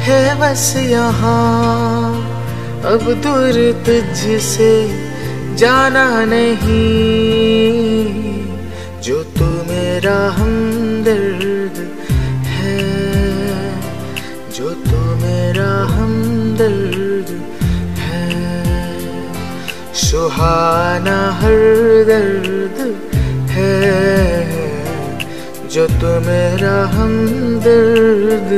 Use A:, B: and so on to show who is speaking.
A: है बस यहाँ। अब दूर तुझसे जाना नहीं। जो तू मेरा हमदर्द है, जो तू मेरा हमदर्द है। सुहाना हर दर्द है, जो तू मेरा हमदर्द